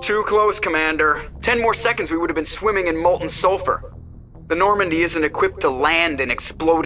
Too close, Commander. Ten more seconds we would have been swimming in molten sulfur. The Normandy isn't equipped to land and explode.